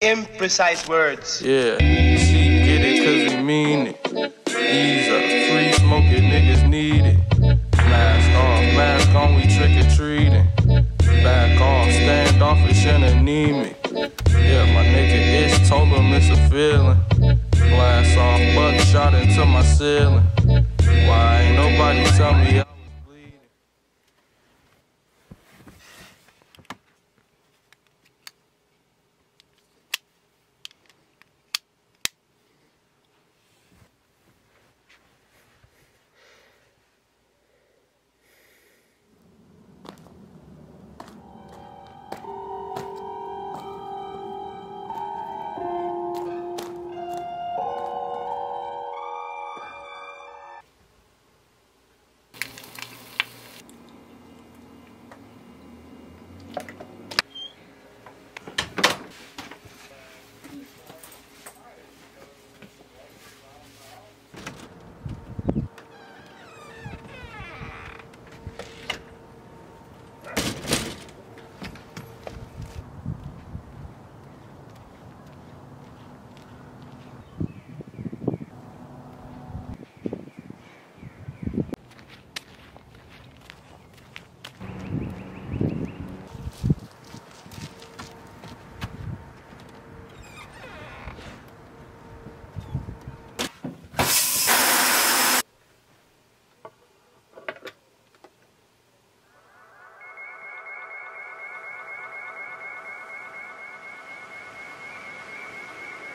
imprecise words. Yeah, she get it cause we mean it. Ease up, free smoking niggas need it. Mask off, mask on, we trick or treating. Back off, standoffish and anemic. Yeah, my nigga is told him it's a feeling. Glass off, buck shot into my ceiling. Why ain't nobody tell me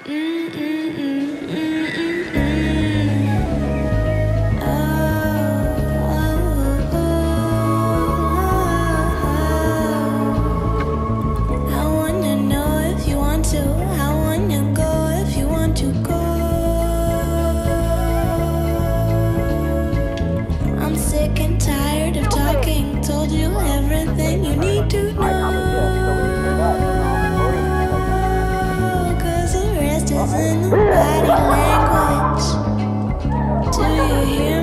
I What is body language? Do you hear me?